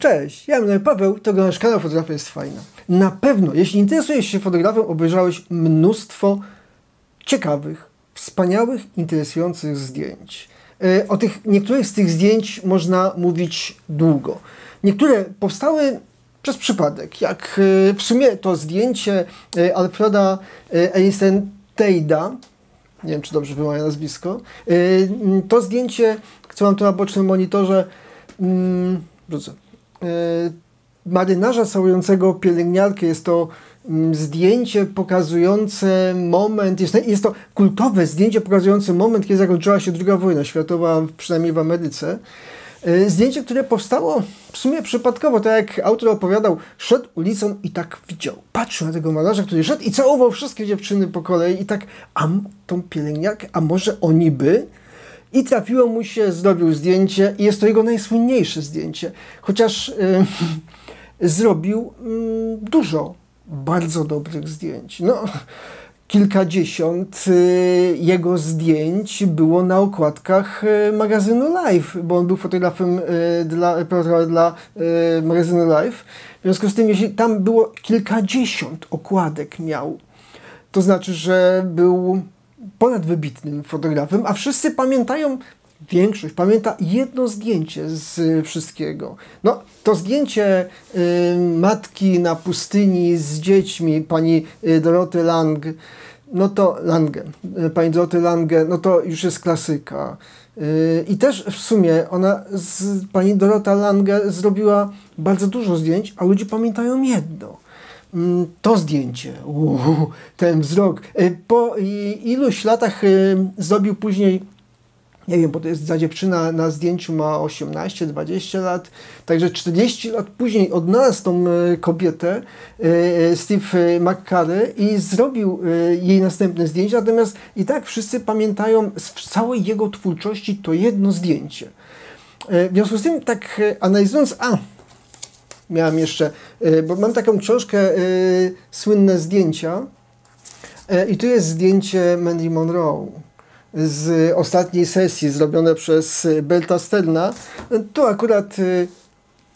Cześć, ja jestem Paweł, to nasz kanał Fotografia jest fajna. Na pewno, jeśli interesujesz się fotografią, obejrzałeś mnóstwo ciekawych, wspaniałych, interesujących zdjęć. E, o tych niektórych z tych zdjęć można mówić długo. Niektóre powstały przez przypadek, jak e, w sumie to zdjęcie e, Alfreda Einstein-Teida, nie wiem czy dobrze wymawiam nazwisko, to zdjęcie, co mam tu na bocznym monitorze, mm, wrócę, marynarza całującego pielęgniarkę, jest to mm, zdjęcie pokazujące moment, jest, jest to kultowe zdjęcie pokazujące moment, kiedy zakończyła się II wojna światowa, przynajmniej w Ameryce. E, zdjęcie, które powstało w sumie przypadkowo, tak jak autor opowiadał, szedł ulicą i tak widział, patrzył na tego malarza, który szedł i całował wszystkie dziewczyny po kolei i tak, a tą pielęgniarkę, a może oni by? I trafiło mu się, zrobił zdjęcie i jest to jego najsłynniejsze zdjęcie. Chociaż zrobił yy, dużo bardzo dobrych zdjęć. No, kilkadziesiąt y, jego zdjęć było na okładkach y, magazynu Life, bo on był fotografem y, dla, dla magazynu Life. W związku z tym, jeśli tam było kilkadziesiąt okładek miał, to znaczy, że był ponad wybitnym fotografem, a wszyscy pamiętają, większość pamięta jedno zdjęcie z wszystkiego. No, to zdjęcie y, matki na pustyni z dziećmi, pani y, Doroty Lang, no to Lange, y, pani Doroty Lange, no to już jest klasyka. Y, I też w sumie ona, z, pani Dorota Lange zrobiła bardzo dużo zdjęć, a ludzie pamiętają jedno – to zdjęcie, uu, ten wzrok. Y, po iluś latach y, zrobił później, nie wiem, bo to jest za dziewczyna na zdjęciu ma 18-20 lat, także 40 lat później odnalazł tą y, kobietę Steve McCurry i zrobił jej następne zdjęcie, natomiast i tak wszyscy pamiętają z całej jego twórczości to jedno zdjęcie. W związku z tym, tak analizując, a miałem jeszcze, y, bo mam taką książkę y, Słynne zdjęcia y, i tu jest zdjęcie Mandy Monroe z ostatniej sesji zrobione przez Belta Sterna. Tu akurat,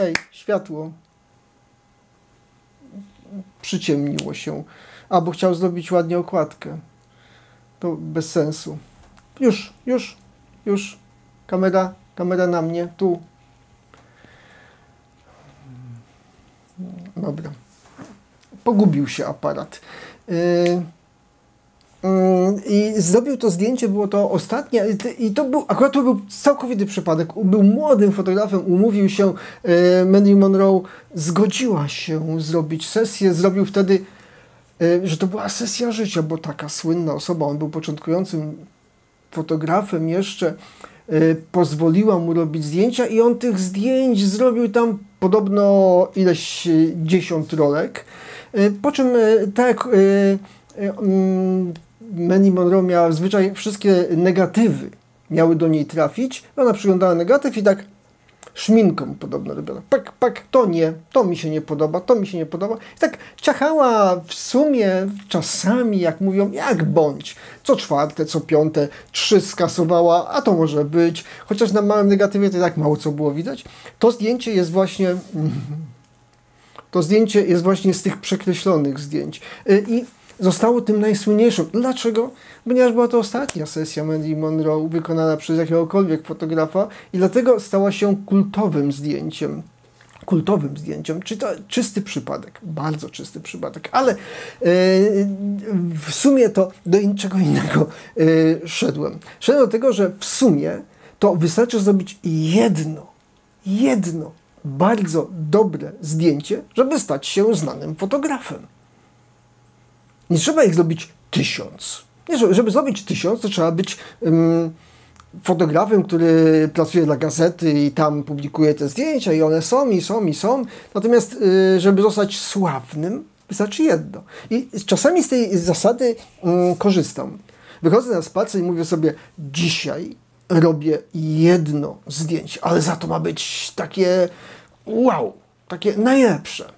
ej, światło przyciemniło się. Albo chciał zrobić ładnie okładkę. To bez sensu. Już, już, już. Kamera, kamera na mnie, tu. Dobra. Pogubił się aparat. Yy, yy, I zrobił to zdjęcie, było to ostatnie, i to był, akurat to był całkowity przypadek. Był młodym fotografem, umówił się, yy, Mandy Monroe zgodziła się zrobić sesję, zrobił wtedy, że to była sesja życia, bo taka słynna osoba, on był początkującym fotografem jeszcze, pozwoliła mu robić zdjęcia i on tych zdjęć zrobił tam podobno ileś e, dziesiąt rolek. E, po czym, tak mm, Mandy Monroe miała zwyczaj wszystkie negatywy miały do niej trafić. Ona przyglądała negatyw i tak szminką podobno robiona. Pak, pak, to nie, to mi się nie podoba, to mi się nie podoba. I tak ciachała w sumie czasami, jak mówią, jak bądź. Co czwarte, co piąte, trzy skasowała, a to może być. Chociaż na małym negatywie to tak mało co było widać. To zdjęcie jest właśnie... To zdjęcie jest właśnie z tych przekreślonych zdjęć. Y, I zostało tym najsłynniejszym. Dlaczego? Ponieważ była to ostatnia sesja Mandy Monroe wykonana przez jakiegokolwiek fotografa i dlatego stała się kultowym zdjęciem kultowym zdjęciem, czy to czysty przypadek, bardzo czysty przypadek, ale yy, w sumie to do niczego innego yy, szedłem. Szedłem do tego, że w sumie to wystarczy zrobić jedno, jedno bardzo dobre zdjęcie, żeby stać się znanym fotografem. Nie trzeba ich zrobić tysiąc. Nie, żeby zrobić tysiąc, to trzeba być um, fotografem, który pracuje dla gazety i tam publikuje te zdjęcia i one są, i są, i są. Natomiast, y, żeby zostać sławnym, wystarczy jedno. I czasami z tej zasady korzystam. Wychodzę na spacer i mówię sobie, dzisiaj robię jedno zdjęcie, ale za to ma być takie wow, takie najlepsze.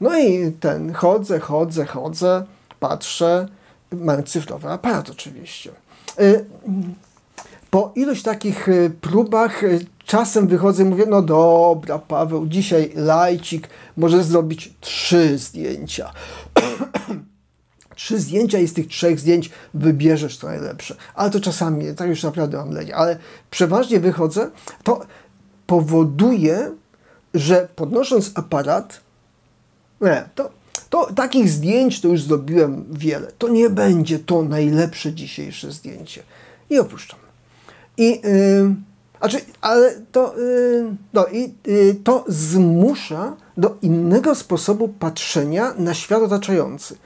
No i ten, chodzę, chodzę, chodzę, patrzę, mam cyfrowy aparat oczywiście. Y, po iluś takich y, próbach, y, czasem wychodzę i mówię, no dobra, Paweł, dzisiaj lajcik, może zrobić trzy zdjęcia. trzy zdjęcia i z tych trzech zdjęć wybierzesz to najlepsze. Ale to czasami, tak już naprawdę mam lenie, ale przeważnie wychodzę, to powoduje, że podnosząc aparat, nie, to, to takich zdjęć to już zrobiłem wiele. To nie będzie to najlepsze dzisiejsze zdjęcie. I opuszczam. I, yy, znaczy, ale to, yy, no, i, yy, to zmusza do innego sposobu patrzenia na świat otaczający.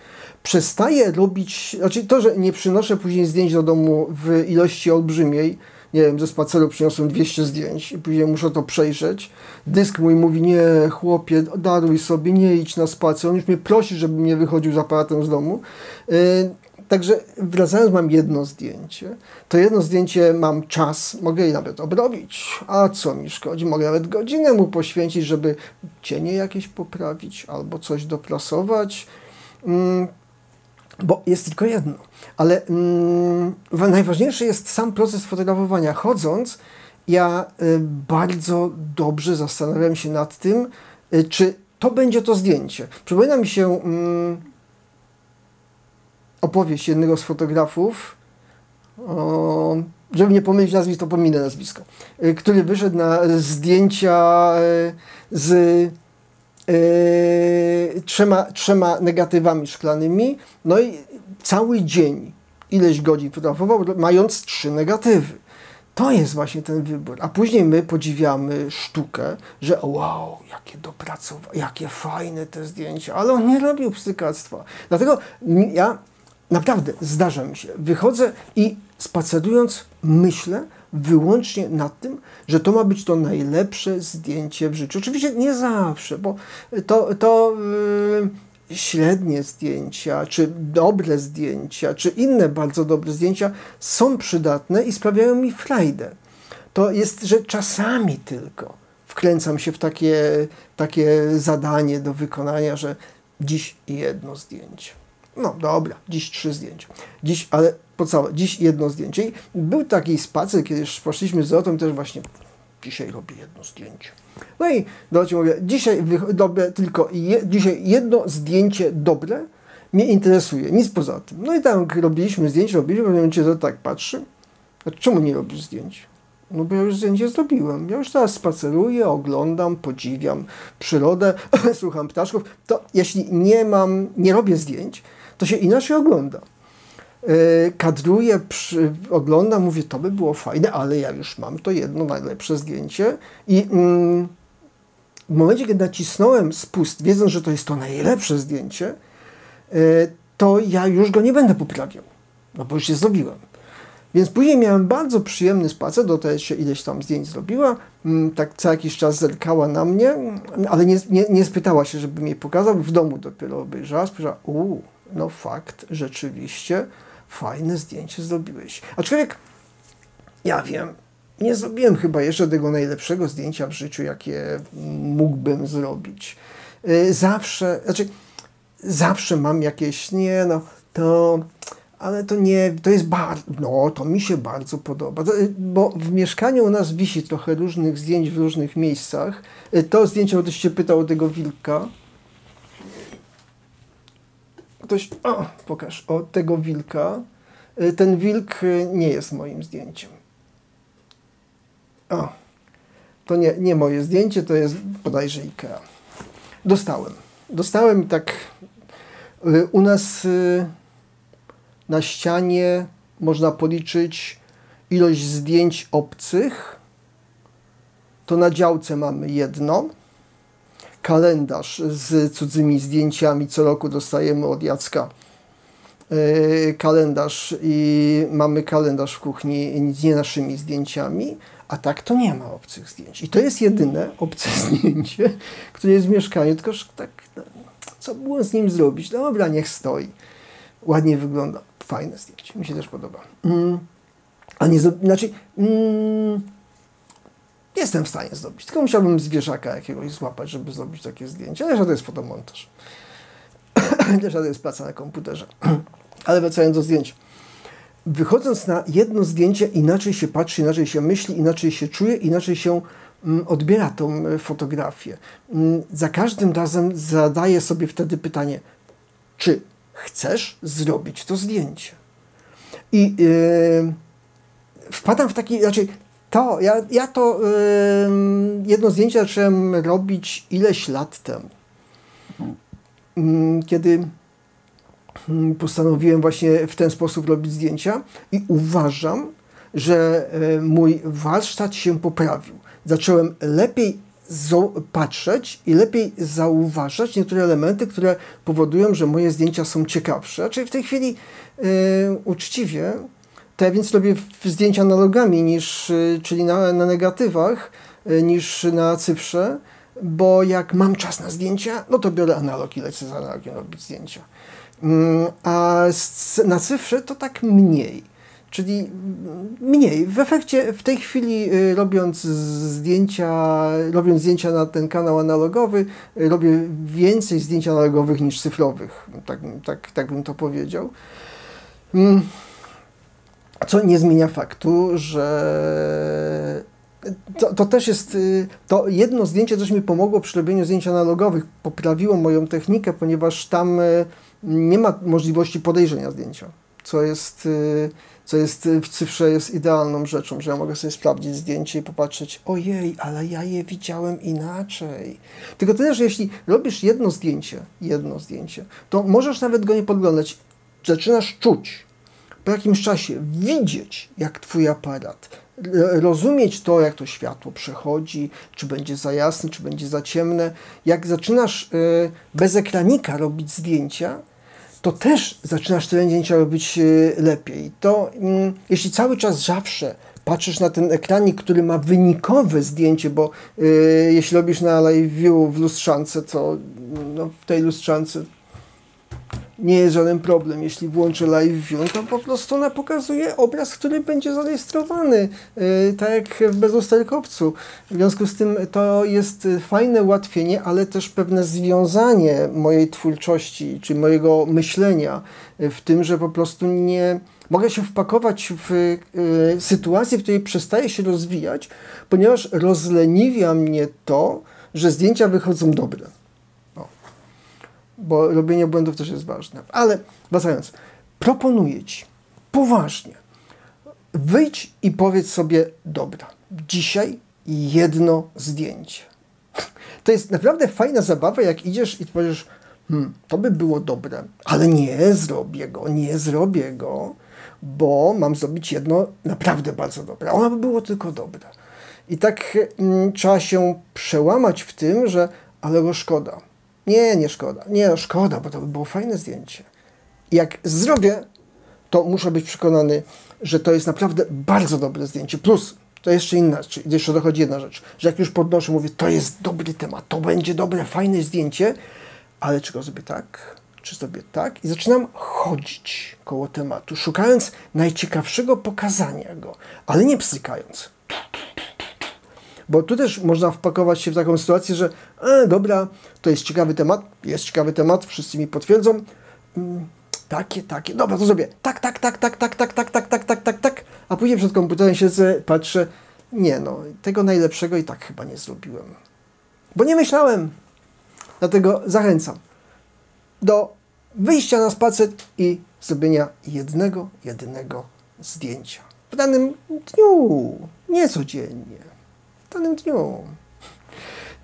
Przestaję robić, znaczy to, że nie przynoszę później zdjęć do domu w ilości olbrzymiej, nie wiem, ze spaceru przyniosłem 200 zdjęć i później muszę to przejrzeć. Dysk mój mówi, nie chłopie, daruj sobie, nie idź na spacer. On już mnie prosi, żebym nie wychodził z aparatem z domu. Yy, Także wracając, mam jedno zdjęcie. To jedno zdjęcie mam czas, mogę je nawet obrobić. A co mi szkodzi? Mogę nawet godzinę mu poświęcić, żeby cienie jakieś poprawić albo coś doprasować. Mm, bo jest tylko jedno. Ale mm, najważniejszy jest sam proces fotografowania. Chodząc, ja y, bardzo dobrze zastanawiam się nad tym, y, czy to będzie to zdjęcie. Przypomina mi się. Mm, opowieść jednego z fotografów, o, żeby nie pomylić nazwisk, to pominę nazwisko, y, który wyszedł na zdjęcia y, z trzema, trzema negatywami szklanymi, no i cały dzień, ileś godzin fotografował, mając trzy negatywy. To jest właśnie ten wybór. A później my podziwiamy sztukę, że wow, jakie dopracowane, jakie fajne te zdjęcia, ale on nie robił psykactwa. Dlatego ja Naprawdę, zdarza mi się. Wychodzę i spacerując myślę wyłącznie nad tym, że to ma być to najlepsze zdjęcie w życiu. Oczywiście nie zawsze, bo to, to yy, średnie zdjęcia, czy dobre zdjęcia, czy inne bardzo dobre zdjęcia są przydatne i sprawiają mi frajdę. To jest, że czasami tylko wkręcam się w takie, takie zadanie do wykonania, że dziś jedno zdjęcie. No dobra, dziś trzy zdjęcia. Dziś, ale po całe, dziś jedno zdjęcie. I był taki spacer, kiedy poszliśmy z Rotą, też właśnie dzisiaj robię jedno zdjęcie. No i do mówię, dzisiaj dobre, tylko je, dzisiaj jedno zdjęcie dobre mnie interesuje, nic poza tym. No i tam robiliśmy zdjęcie, robiliśmy, w momencie to tak patrzy, a czemu nie robisz zdjęć? No bo ja już zdjęcie zrobiłem. Ja już teraz spaceruję, oglądam, podziwiam przyrodę, słucham ptaszków. To jeśli nie mam, nie robię zdjęć, to się inaczej ogląda. Yy, kadruję, przy, oglądam, mówię, to by było fajne, ale ja już mam to jedno najlepsze zdjęcie i mm, w momencie, kiedy nacisnąłem spust, wiedząc, że to jest to najlepsze zdjęcie, yy, to ja już go nie będę poprawiał, no bo już je zrobiłem. Więc później miałem bardzo przyjemny spacer, do tej się ileś tam zdjęć zrobiła, mm, tak co jakiś czas zerkała na mnie, ale nie, nie, nie spytała się, żeby mi pokazał, w domu dopiero obejrzała, spojrzała, uuu, no fakt, rzeczywiście fajne zdjęcie zrobiłeś. Aczkolwiek ja wiem, nie zrobiłem chyba jeszcze tego najlepszego zdjęcia w życiu, jakie mógłbym zrobić. Y, zawsze, znaczy, zawsze mam jakieś, nie no, to, ale to nie, to jest bardzo, no, to mi się bardzo podoba, y, bo w mieszkaniu u nas wisi trochę różnych zdjęć w różnych miejscach. Y, to zdjęcie, bo ktoś się pytał o tego wilka, ktoś, o, pokaż, o tego wilka. Y, ten wilk y, nie jest moim zdjęciem. O, to nie, nie moje zdjęcie, to jest bodajże Ikea. Dostałem. Dostałem tak y, u nas na ścianie można policzyć ilość zdjęć obcych. To na działce mamy jedno kalendarz z cudzymi zdjęciami. Co roku dostajemy od Jacka e, kalendarz i mamy kalendarz w kuchni z nie naszymi zdjęciami, a tak to nie ma obcych zdjęć. I to jest jedyne obce zdjęcie, które jest w mieszkaniu, tylko tak, no, co było z nim zrobić? Dobra, niech stoi. Ładnie wygląda. Fajne zdjęcie. Mi się też podoba. Mm. A nie, znaczy, mm, jestem w stanie zrobić. Tylko musiałbym zwierzaka jakiegoś złapać, żeby zrobić takie zdjęcie. Ale to jest fotomontaż. Też to jest praca na komputerze. Ale wracając do zdjęć. wychodząc na jedno zdjęcie, inaczej się patrzy, inaczej się myśli, inaczej się czuje, inaczej się mm, odbiera tą e, fotografię. Mm, za każdym razem zadaję sobie wtedy pytanie, czy chcesz zrobić to zdjęcie? I yy, wpadam w taki, znaczy to, ja, ja to jedno zdjęcie zacząłem robić ileś lat temu. Kiedy postanowiłem właśnie w ten sposób robić zdjęcia i uważam, że e, mój warsztat się poprawił. Zacząłem lepiej patrzeć i lepiej zauważać niektóre elementy, które powodują, że moje zdjęcia są ciekawsze. Czyli w tej chwili yy, uczciwie, to ja więc robię zdjęcia analogami, niż, yy, czyli na, na negatywach, yy, niż na cyfrze, bo jak mam czas na zdjęcia, no to biorę analog i lecę z analogiem robić zdjęcia. Mm, a na cyfrze to tak mniej. Czyli mniej. W efekcie w tej chwili y, robiąc zdjęcia, robiąc zdjęcia na ten kanał analogowy, y, robię więcej zdjęć analogowych niż cyfrowych. Tak, tak, tak bym to powiedział. Co nie zmienia faktu, że to, to, też jest, y, to jedno zdjęcie też mi pomogło przy robieniu zdjęć analogowych, poprawiło moją technikę, ponieważ tam nie ma możliwości podejrzenia zdjęcia, co jest, y, co jest w cyfrze jest idealną rzeczą, że ja mogę sobie sprawdzić zdjęcie i popatrzeć, ojej, ale ja je widziałem inaczej. Tylko tyle, że jeśli robisz jedno zdjęcie, jedno zdjęcie, to możesz nawet go nie podglądać. Zaczynasz czuć, po jakimś czasie widzieć, jak twój aparat, rozumieć to, jak to światło przechodzi, czy będzie za jasne, czy będzie za ciemne. Jak zaczynasz y, bez ekranika robić zdjęcia, to też zaczynasz te zdjęcia robić e, lepiej. To mm, jeśli cały czas zawsze patrzysz na ten ekranik, który ma wynikowe zdjęcie, bo y, jeśli robisz na live view w lustrzance, to no, w tej lustrzance nie jest żaden problem. Jeśli włączę live view, to po prostu ona pokazuje obraz, który będzie zarejestrowany, yy, tak jak w bezusterkowcu. W związku z tym to jest fajne ułatwienie, ale też pewne związanie mojej twórczości, czy mojego myślenia w tym, że po prostu nie mogę się wpakować w y, sytuację, w której przestaję się rozwijać, ponieważ rozleniwia mnie to, że zdjęcia wychodzą dobre bo robienie błędów też jest ważne. Ale wracając, proponuję Ci poważnie, wyjdź i powiedz sobie, dobra, dzisiaj jedno zdjęcie. To jest naprawdę fajna zabawa, jak idziesz i powiesz, hmm, to by było dobre, ale nie zrobię go, nie zrobię go, bo mam zrobić jedno naprawdę bardzo dobre. Ono by było tylko dobre. I tak hmm, trzeba się przełamać w tym, że ale go szkoda nie, nie szkoda. Nie, no szkoda, bo to by było fajne zdjęcie. Jak zrobię, to muszę być przekonany, że to jest naprawdę bardzo dobre zdjęcie. Plus, to jeszcze inna, jeszcze dochodzi jedna rzecz, że jak już podnoszę, mówię, to jest dobry temat, to będzie dobre, fajne zdjęcie, ale czy go zrobię tak, czy zrobię tak? I zaczynam chodzić koło tematu, szukając najciekawszego pokazania go, ale nie psykając. Bo tu też można wpakować się w taką sytuację, że e, dobra, to jest ciekawy temat, jest ciekawy temat, wszyscy mi potwierdzą. Mm, takie, takie, dobra, to zrobię. Tak, tak, tak, tak, tak, tak, tak, tak, tak, tak, tak, tak. A później przed komputerem siedzę, patrzę, nie no, tego najlepszego i tak chyba nie zrobiłem. Bo nie myślałem. Dlatego zachęcam do wyjścia na spacer i zrobienia jednego, jedynego zdjęcia. W danym dniu, nie codziennie danym dniu.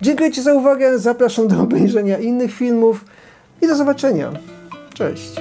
Dziękuję Ci za uwagę, zapraszam do obejrzenia innych filmów i do zobaczenia. Cześć.